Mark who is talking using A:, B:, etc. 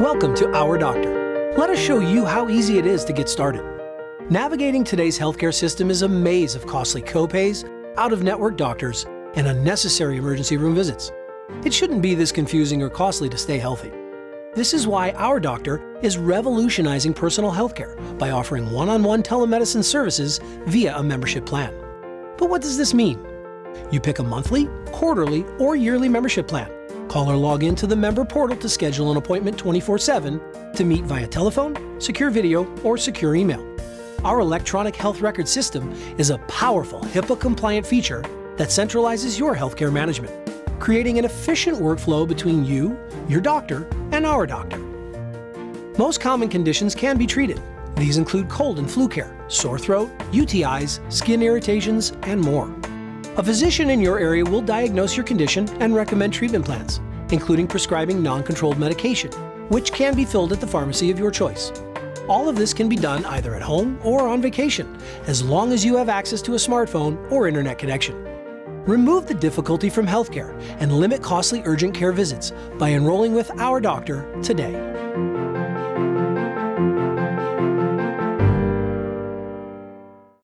A: Welcome to Our Doctor. Let us show you how easy it is to get started. Navigating today's healthcare system is a maze of costly copays, out of network doctors, and unnecessary emergency room visits. It shouldn't be this confusing or costly to stay healthy. This is why Our Doctor is revolutionizing personal healthcare by offering one on one telemedicine services via a membership plan. But what does this mean? You pick a monthly, quarterly, or yearly membership plan Call or log in to the member portal to schedule an appointment 24 7 to meet via telephone, secure video, or secure email. Our electronic health record system is a powerful HIPAA compliant feature that centralizes your healthcare management, creating an efficient workflow between you, your doctor, and our doctor. Most common conditions can be treated. These include cold and flu care, sore throat, UTIs, skin irritations, and more. A physician in your area will diagnose your condition and recommend treatment plans, including prescribing non controlled medication, which can be filled at the pharmacy of your choice. All of this can be done either at home or on vacation, as long as you have access to a smartphone or internet connection. Remove the difficulty from healthcare and limit costly urgent care visits by enrolling with our doctor today.